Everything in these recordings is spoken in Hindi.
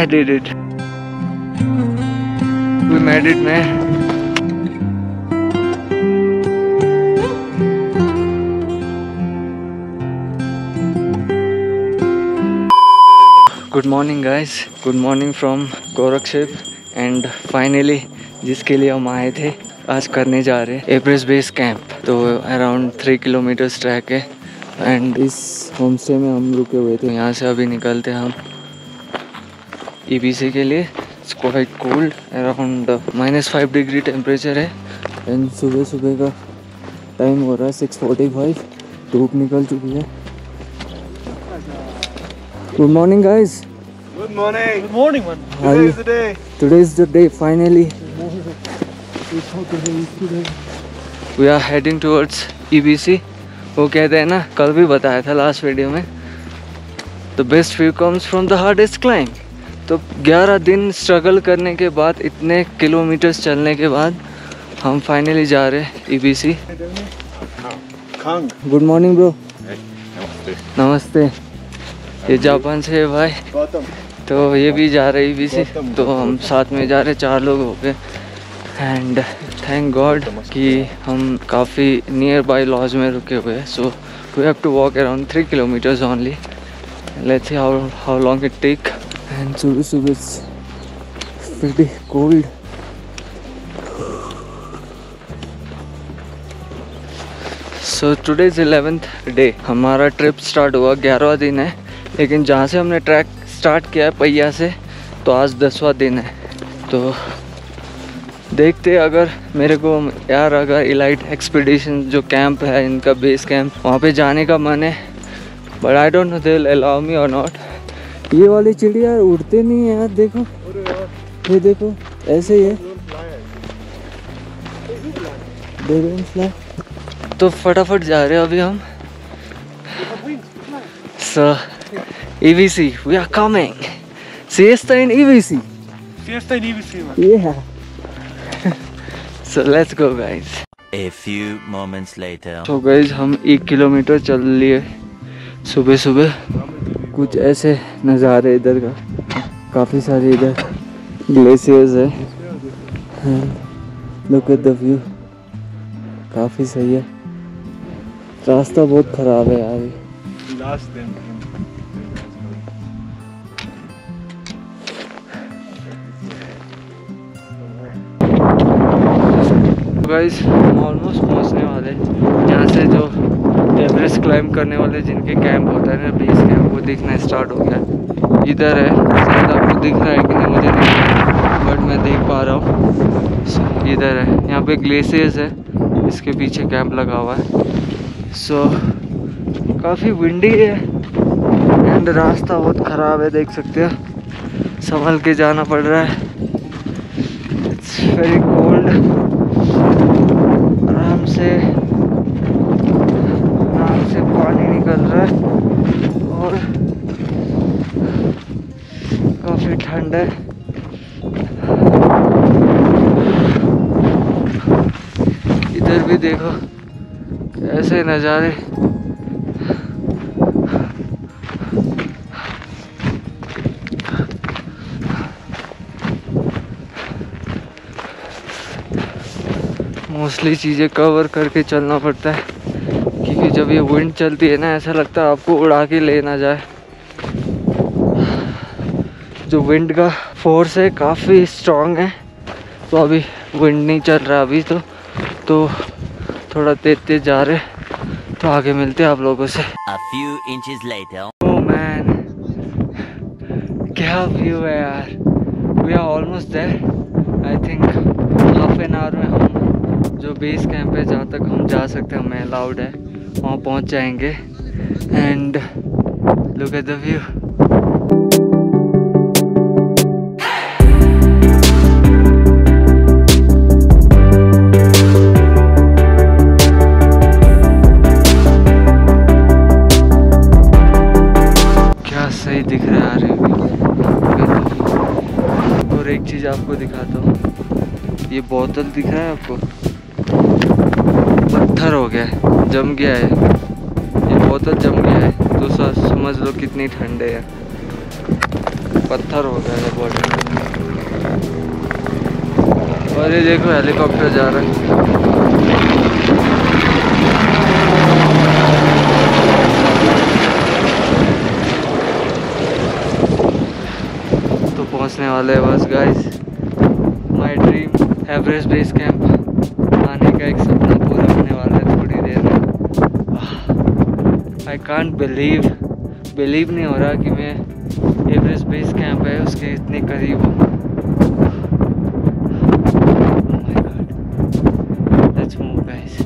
I did it. We made it, man. Good morning guys good morning from Gorakshep and finally जिसके लिए हम आए थे आज करने जा रहे हैं एवरेस्ट बेस कैंप तो अराउंड थ्री किलोमीटर्स ट्रैक है. एंड इस होम स्टे में हम रुके हुए थे। यहाँ से अभी निकलते हैं हम। EBC के लिए it's quite cold around minus five degree temperature है एंड सुबह सुबह का टाइम हो रहा है सिक्स फोर्टी फाइव धूप निकल चुकी है good morning guys you? is the day. Today is the day finally. We are heading towards EBC. वो कहते हैं ना कल भी बताया था लास्ट वीडियो में the best view comes from the hardest climb तो 11 दिन स्ट्रगल करने के बाद इतने किलोमीटर्स चलने के बाद हम फाइनली जा रहे हैं ई Kang. गुड मॉर्निंग ब्रो नमस्ते। ये जापान से है भाई। तो ये भी जा रहे ई गौतम, तो हम साथ में जा रहे हैं चार लोग हो गए। एंड थैंक गॉड कि हम काफ़ी नियर बाई लॉज में रुके हुए हैं। So we have to walk around three kilometers only let's see how how long it take and सुबह सुबह it's pretty cold. So today is eleventh day हमारा ट्रिप स्टार्ट हुआ, ग्यारहवा दिन है। लेकिन जहाँ से हमने ट्रैक स्टार्ट किया है, पहिया से तो आज दसवा दिन है। तो देखते अगर मेरे को यार अगर इलाइट एक्सपीडिशन जो कैंप है, इनका बेस कैंप वहाँ पे जाने का मन है। But I don't know they allow me or not ये वाली चिड़िया उड़ते नहीं है यार देखो। ये देखो ऐसे ही है। तो फटाफट जा रहे हैं अभी हम। So EBC we are coming CST in EBC CST in EBC ये so let's go guys a few moments later so guys हम 1 किलोमीटर चल लिए। सुबह-सुबह। कुछ ऐसे नज़ारे इधर का। काफ़ी सारे इधर ग्लेशियर्स है। लुक एट द व्यू काफ़ी सही है। रास्ता बहुत ख़राब है यार. गाइस ऑलमोस्ट पहुँचने वाले हैं। जहाँ से जो करने वाले जिनके कैंप होता है ना बेस कैंप वो दिखना स्टार्ट हो गया। इधर है शायद आपको दिख रहा है कि नहीं मुझे नहीं बट मैं देख पा रहा हूँ। So, इधर है यहाँ पे ग्लेशियर्स है इसके पीछे कैंप लगा हुआ है। सो काफ़ी विंडी है एंड रास्ता बहुत ख़राब है देख सकते हो। संभल के जाना पड़ रहा है। इट्स वेरी कोल्ड आराम से से पानी निकल रहा है और काफ़ी ठंड है। इधर भी देखो, ऐसे नज़ारे। मोस्टली चीज़ें कवर करके चलना पड़ता है। क्योंकि जब ये विंड चलती है ना ऐसा लगता है आपको उड़ा के ले ना जाए। जो विंड का फोर्स है काफ़ी स्ट्रांग है। तो अभी विंड नहीं चल रहा अभी तो। तो थोड़ा तेज तेज जा रहे तो आगे मिलते हैं आप लोगों से। A few inches later. Oh man क्या व्यू है यार। We are almost there I think half an hour में हम जो बेस कैंप है जहाँ तक हम जा सकते हैं हमें अलाउड है। वहाँ पहुँच जाएँगे। And look at the view सही दिख रहा है ये और एक चीज़ आपको दिखाता हूँ। ये बोतल दिख रहा है आपको? गया है, जम गया है। ये बोतल जम गया है तो स- समझ लो कितनी ठंड है। पत्थर हो गया है बॉडी और ये देखो हेलीकॉप्टर जा रहा है। तो पहुँचने वाले हैं बस guys my dream Everest base camp आने का एक सपना पूरा होने वाला है थोड़ी देर में आई कांट बिलीव बिलीव नहीं हो रहा कि मैं एवरेस्ट बेस कैंप है उसके इतने करीब हूँ Oh my God. Let's move, guys.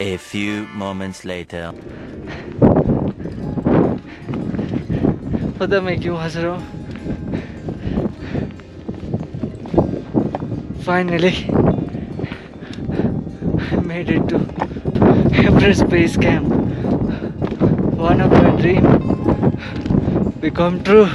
A few moments later. पता मैं क्यों हंस रहा हूँ finally made it to Everest Base Camp. One of my dream become true.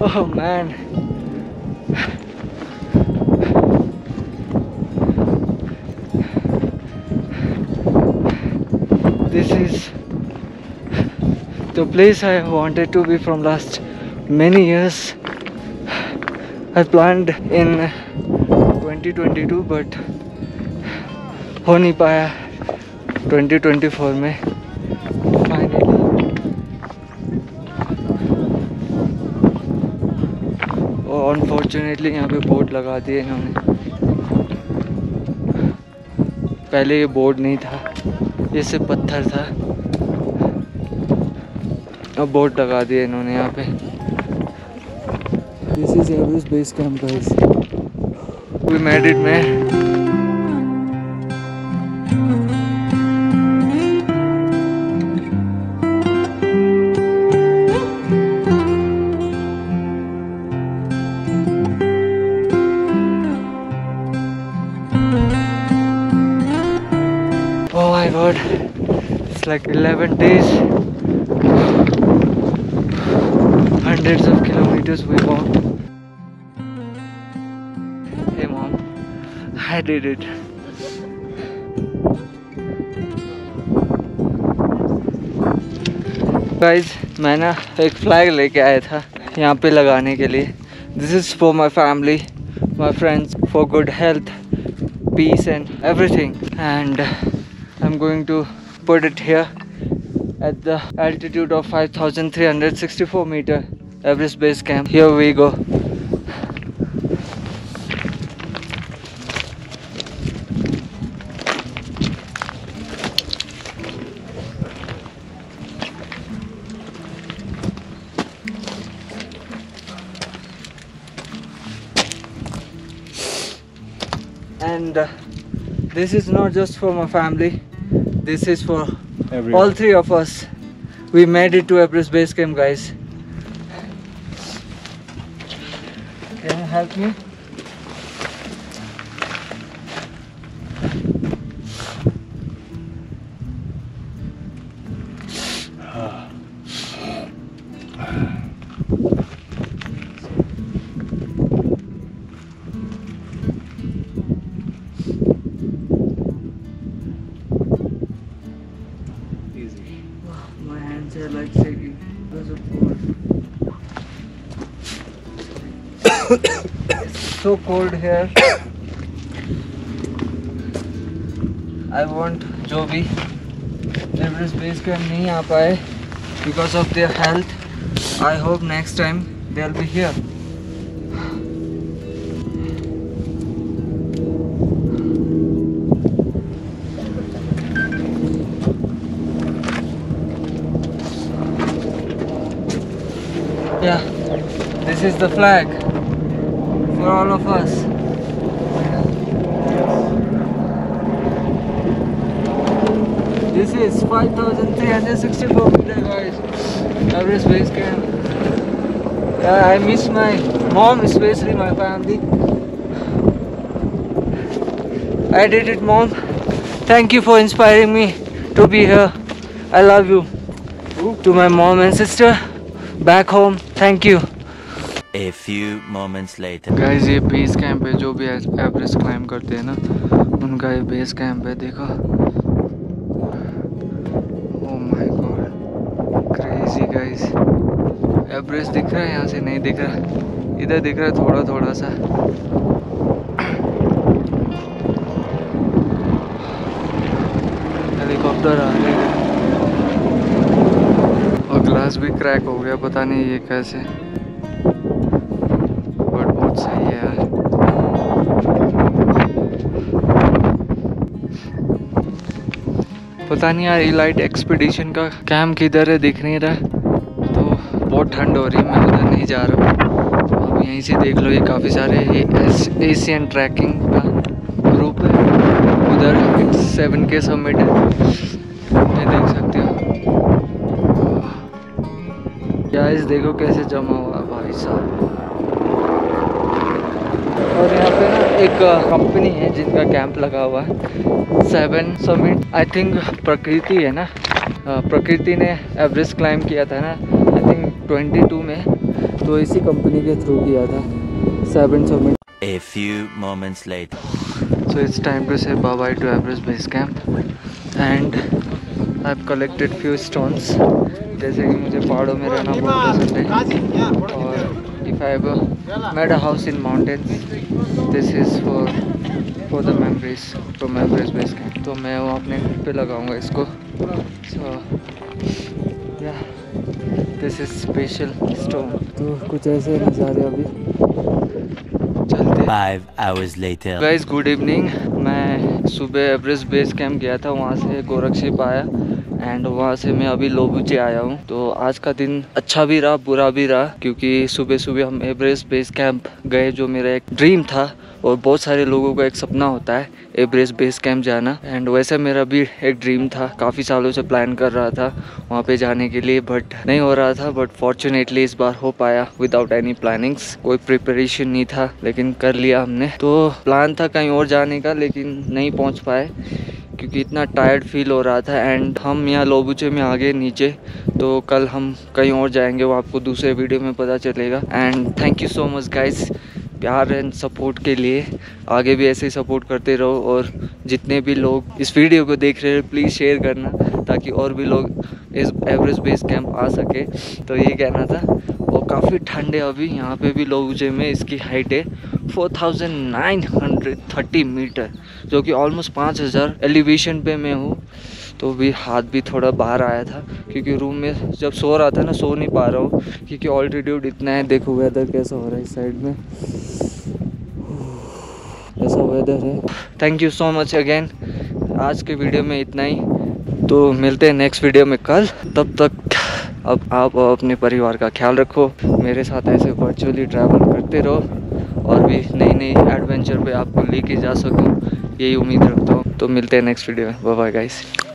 Oh man. This is the place I wanted to be from last many years. I planned in 2022 but हो नहीं पाया 2024 में। और अनफॉर्चुनेटली यहाँ पे बोर्ड लगा दिए इन्होंने। पहले ये बोर्ड नहीं था, ये सिर्फ़ पत्थर था। अब बोर्ड लगा दिए इन्होंने यहाँ पे। This is Everest base camp we made it में like 11 days, hundreds of kilometers we walked. Hey mom, I did it. Guys मैं ना एक फ्लैग लेके आया था यहाँ पे लगाने के लिए this is for my family my friends for good health peace and everything and i'm going to it here at the altitude of 5364 meter everest base camp. Here we go. And uh, this is not just for my family this is for all three of us. We made it to everest base camp guys. Can you help me so cold here I want जो भी एवरेस्ट बेस कैंप नहीं आ पाए because of their health I hope next time they'll be here Yeah, this is the flag for all of us. This is 5364 meter guys. Everest base camp. Yeah, I miss my mom, especially my family. I did it, mom. Thank you for inspiring me to be here. I love you. To my mom and sister back home, thank you. A few moments later. Guys ये बेस कैंप है, जो भी एवरेस्ट क्लाइम करते हैं ना, उनका ये बेस कैंप है, देखो। Oh my god guys Everest दिख रहा है यहाँ से? नहीं दिख रहा। इधर दिख रहा है थोड़ा थोड़ा सा। हेलीकॉप्टर आ रहे और ग्लास भी क्रैक हो गया, पता नहीं ये कैसे। पता नहीं यार इलाइट एक्सपीडिशन का कैंप किधर है, दिख नहीं रहा। तो बहुत ठंड हो रही है, मैं उधर नहीं जा रहा हूँ। आप यहीं से देख लो, ये काफ़ी सारे ये एशियन ट्रैकिंग का ग्रुप है। उधर सेवन के समिट है। ये देख सकते हो। गाइस देखो कैसे जमा हुआ भाई साहब। और यहाँ पे ना एक कंपनी है जिनका कैंप लगा हुआ है सेवन समिट आई थिंक प्रकृति है ना? प्रकृति ने एवरेस्ट क्लाइम किया था ना आई थिंक 22 में। तो इसी कंपनी के थ्रू किया था seven summit A few moments later. So it's time to say bye bye to Everest Base Camp. And I've collected few stones. जैसे कि मुझे पहाड़ों में रहना बहुत पसंद है। और if I made a house in mountains this is for for the memories from Everest Base Camp तो मैं वो अपने घर पे लगाऊँगा इसको so yeah this is special stone तो कुछ ऐसे नज़ारे अभी चलते हैं Five hours later. Guys good evening मैं सुबह एवरेस्ट बेस कैंप गया था वहाँ से गोरखशिप आया एंड वहाँ से मैं अभी लोबुचे आया हूँ। तो आज का दिन अच्छा भी रहा, बुरा भी रहा, क्योंकि सुबह सुबह हम एवरेस्ट बेस कैंप गए, जो मेरा एक ड्रीम था, और बहुत सारे लोगों का एक सपना होता है एवरेस्ट बेस कैंप जाना। एंड वैसे मेरा भी एक ड्रीम था, काफ़ी सालों से प्लान कर रहा था, वहाँ पे जाने के लिए बट नहीं हो रहा था बट फॉर्चुनेटली इस बार हो पाया विदाउट एनी प्लानिंग्स कोई प्रिपरेशन नहीं था, लेकिन कर लिया हमने। तो प्लान था कहीं और जाने का, लेकिन नहीं पहुँच पाए। क्योंकि इतना टायर्ड फील हो रहा था एंड हम यहाँ लोबुचे में आ गए नीचे तो कल हम कहीं और जाएँगे, वो आपको दूसरे वीडियो में पता चलेगा। And thank you so much guys प्यार एंड सपोर्ट के लिए। आगे भी ऐसे ही सपोर्ट करते रहो और जितने भी लोग इस वीडियो को देख रहे हैं प्लीज़ शेयर करना ताकि और भी लोग इस एवरेस्ट बेस कैंप आ सके। तो ये कहना था। काफ़ी ठंड है अभी, यहाँ पे भी लोगुचे में इसकी हाइट है 4930 मीटर जो कि ऑलमोस्ट 5000 एलिवेशन पे मैं हूँ। तो भी हाथ भी थोड़ा बाहर आया था, क्योंकि रूम में जब सो रहा था ना, सो नहीं पा रहा हूँ, क्योंकि ऑल्टीट्यूड इतना है, देखो वेदर कैसा हो रहा है इस साइड में। ऐसा वेदर है। Thank you so much again आज के वीडियो में इतना ही। तो मिलते हैं नेक्स्ट वीडियो में कल। तब तक अब आप और अपने परिवार का ख्याल रखो। मेरे साथ ऐसे वर्चुअली ट्रैवल करते रहो और भी नई नई एडवेंचर पे आपको लेके जा सकूँ। यही उम्मीद रखता हूँ। तो मिलते हैं नेक्स्ट वीडियो में। Bye guys